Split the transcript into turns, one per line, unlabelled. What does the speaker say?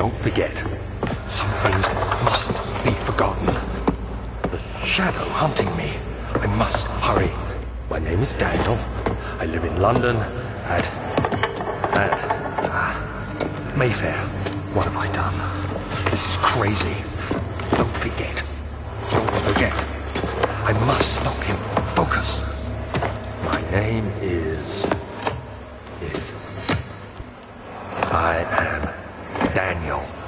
Don't forget. Some things mustn't be forgotten. The shadow hunting me. I must hurry. My name is Daniel. I live in London at... at... Uh, Mayfair. What have I done? This is crazy. Don't forget. Don't forget. I must stop him. Focus. My name is... is... I am Daniel.